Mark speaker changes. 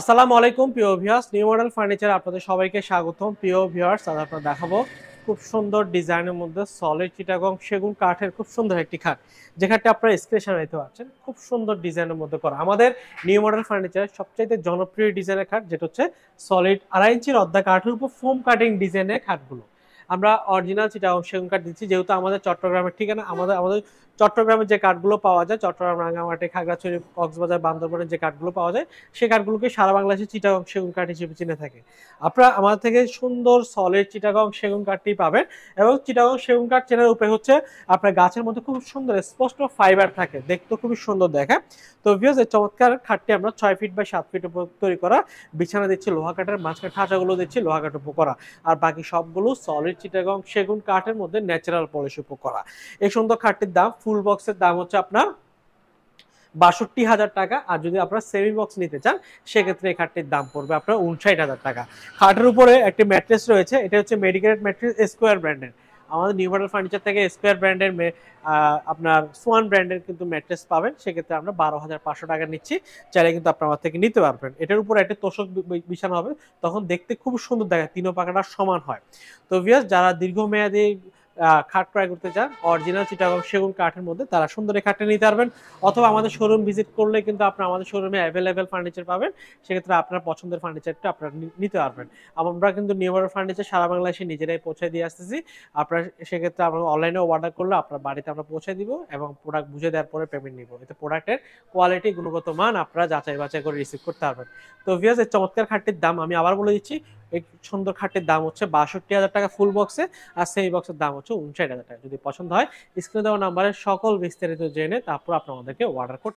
Speaker 1: আসসালামু আলাইকুম, প্রিয় ভিউয়ার্স নিউ মডেল ফার্নিচার আপনাদের সবাইকে স্বাগতম। প্রিয় ভিউয়ার্স আজ আপনারা দেখাবো খুব সুন্দর ডিজাইনের মধ্যে সলিড চিটাগং সেগুন কাঠের খুব সুন্দর একটি খাট। যে খাটটা আপনারা স্ক্রেশন নিতে পারছেন, খুব সুন্দর ডিজাইনের মধ্যে করা। আমাদের নিউ মডেল ফার্নিচারের সবচাইতে জনপ্রিয় ডিজাইনের খাট যেটা হচ্ছে সলিড আড়াই ইঞ্চির অর্ধা কাঠের উপর ফোম কাটিং ডিজাইনের খাটগুলো। আমরা অরিজিনাল চিটাগং সেগুন কাঠ দিচ্ছি, যেহেতু আমাদের চট্টগ্রামের ঠিকানা, আমাদের আমাদের চট্টগ্রামের যে কাঠগুলো পাওয়া যায়, চট্টগ্রাম, রাঙ্গামাটি, খাগড়াছড়ি, কক্সবাজার, বান্দরবানের যে কাঠগুলো পাওয়া যায় সেই কাঠগুলোকে সারা বাংলাদেশে চিটাগং সেগুন কাঠ হিসেবে চিনে থাকে। আপনারা আমাদের থেকে সুন্দর সলিড চিটাগং সেগুন কাঠটি পাবেন এবং চিটাগং সেগুন কাঠ চেনার উপায় হচ্ছে আপনার গাছের মধ্যে খুব সুন্দর স্পষ্ট ফাইবার থাকে, দেখতে খুবই সুন্দর দেখে। তো ভিউজ এই চমৎকার খাটটি আমরা ছয় ফিট বা সাত ফিট উপর তৈরি করা, বিছানা দিচ্ছি, লোহা কাঠের মাঝখানে ঠাঁচাগুলো দিচ্ছি, লোহা কাঠ উপর করা। আর বাকি সবগুলো সলিড চিটাগং সেগুন কাঠের মধ্যে ন্যাচারাল পলিশ উপর করা এই সুন্দর খাটটির দাম ফুল বক্সের দাম হচ্ছে আপনার বাষট্টি হাজার টাকা। আর যদি আপনারা সেমি বক্স নিতে চান, সেক্ষেত্রে এই খাটটির দাম পড়বে আপনার উনষাট হাজার টাকা। খাটের উপরে একটি ম্যাট্রেস রয়েছে, এটা হচ্ছে মেডিকেল ম্যাট্রেস স্কোয়ার ব্র্যান্ডের আমাদের নিউ মডেল ফার্নিচার থেকে স্কোয়ার ব্র্যান্ডের আপনার সোয়ান ব্র্যান্ডের কিন্তু ম্যাট্রেস পাবেন। সেক্ষেত্রে আমরা বারো হাজার পাঁচশো টাকা নিচ্ছি। চাইলে কিন্তু আপনার আমার থেকে নিতে পারবেন। এটার উপর একটা তোষক বিছানো হবে। তখন দেখতে খুব সুন্দর দেখায়। তিনো পাকাটা সমান হয়। তো ভিয়াস যারা দীর্ঘমেয়াদী খাট ক্রয় করতে চান অরিজিনাল চিটাগং সেগুন কাঠের মধ্যে, তারা সুন্দর খাটটা নিতে পারবেন। অথবা আমাদের শোরুম ভিজিট করলে কিন্তু আপনার আমাদের শোরুমে অ্যাভেলেবেল ফার্নিচার পাবেন। সেক্ষেত্রে আপনার পছন্দের ফার্নিচারটা আপনারা নিতে পারবেন। আমরা কিন্তু নিউ মডেল ফার্নিচার সারা বাংলাদেশে নিজেরাই পৌঁছে দিয়ে আসতেছি। আপনার সেক্ষেত্রে আমরা অনলাইনে অর্ডার করলে আপনার বাড়িতে আমরা পৌঁছে দিব এবং প্রোডাক্ট বুঝে দেওয়ার পরে পেমেন্ট নিব। এতে প্রোডাক্টের কোয়ালিটি গুণগত মান আপনারা যাচাই বাছাই করে রিসিভ করতে পারবেন। তো ভিয়াস এই চমৎকার খাটটির দাম আমি আবার বলে দিচ্ছি। এই সুন্দর খাটের দাম হচ্ছে বাষট্টি হাজার টাকা ফুল বক্সে আর সেই বক্সের দাম হচ্ছে উনষাট হাজার টাকা। যদি পছন্দ হয় স্ক্রিনে দেওয়া নাম্বারের সকল বিস্তারিত জেনে তারপর আপনার আমাদেরকে অর্ডার করতে